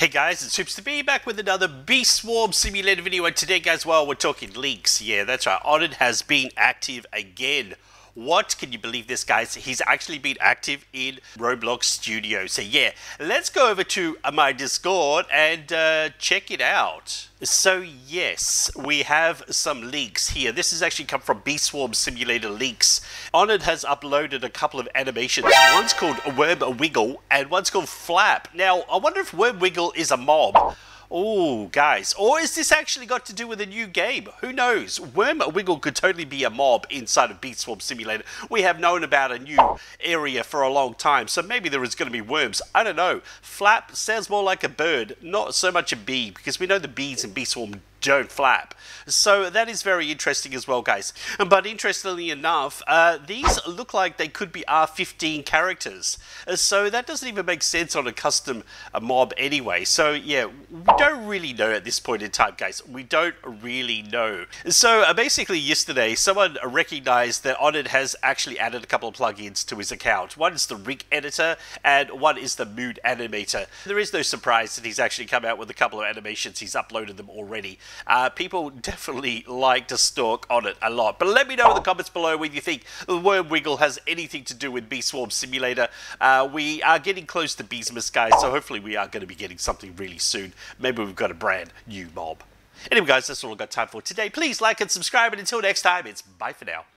Hey guys, it's Hoops the Bee back with another Bee Swarm Simulator video, and today, guys, well, we're talking leaks. Yeah, that's right. Onett has been active again. What? Can you believe this, guys? He's actually been active in Roblox Studio. So, yeah, let's go over to my Discord and uh, check it out. So, yes, we have some leaks here. This has actually come from Bee Swarm Simulator Leaks. Onett has uploaded a couple of animations. One's called Worm Wiggle and one's called Flap. Now, I wonder if Worm Wiggle is a mob. Oh, guys. Or is this actually got to do with a new game? Who knows? Worm Wiggle could totally be a mob inside of Bee Swarm Simulator. We have known about a new area for a long time, so maybe there is going to be worms. I don't know. Flap sounds more like a bird, not so much a bee, because we know the bees in Bee Swarm don't flap. So that is very interesting as well, guys. But interestingly enough, uh, these look like they could be R15 characters. Uh, so that doesn't even make sense on a custom uh, mob anyway. So yeah, we don't really know at this point in time, guys. We don't really know. So uh, basically yesterday, someone recognized that Onett has actually added a couple of plugins to his account. One is the rig editor and one is the Moon Animator. There is no surprise that he's actually come out with a couple of animations. He's uploaded them already. Uh, people definitely like to stalk Onett a lot. But let me know in the comments below whether you think the Worm Wiggle has anything to do with Bee Swarm Simulator. Uh, we are getting close to Beesmas, guys, so hopefully we are going to be getting something really soon. Maybe we've got a brand new mob. Anyway, guys, that's all I've got time for today. Please like and subscribe, and until next time, it's bye for now.